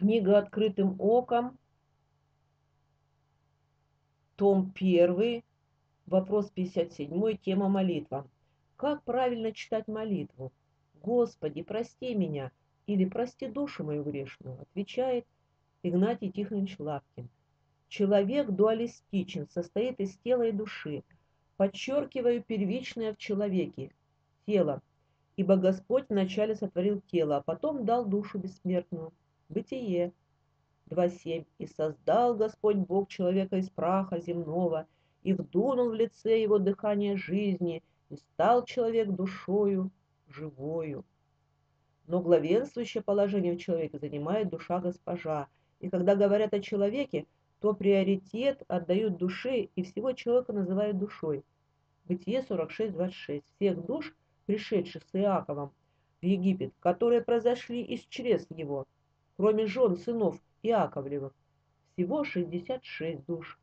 Книга «Открытым оком», том 1, вопрос 57, тема молитва. Как правильно читать молитву? «Господи, прости меня» или «Прости душу мою грешную», отвечает Игнатий Тихонович Лапкин. Человек дуалистичен, состоит из тела и души. Подчеркиваю первичное в человеке – тело, ибо Господь вначале сотворил тело, а потом дал душу бессмертную. Бытие 2.7. «И создал Господь Бог человека из праха земного, и вдунул в лице его дыхание жизни, и стал человек душою живою». Но главенствующее положение в человеке занимает душа госпожа, и когда говорят о человеке, то приоритет отдают душе и всего человека называют душой. Бытие 46.26. Всех душ, пришедших с Иаковом в Египет, которые произошли из чресл его – кроме жен сынов Иаковлевых, всего 66 душ.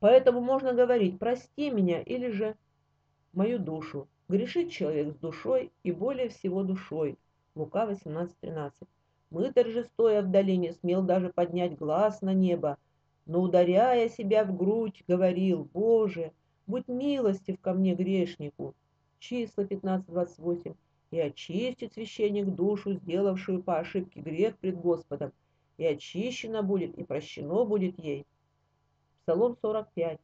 Поэтому можно говорить «прости меня» или же «мою душу». Грешит человек с душой и более всего душой. Лука 18.13. Мытарь же, стоя в долине, смел даже поднять глаз на небо, но, ударяя себя в грудь, говорил «Боже, будь милостив ко мне, грешнику». Числа 15.28 и очистит священник душу, сделавшую по ошибке грех пред Господом, и очищена будет, и прощено будет ей. Псалом 45.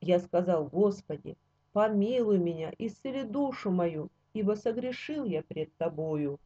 Я сказал, Господи, помилуй меня, исцели душу мою, ибо согрешил я пред Тобою.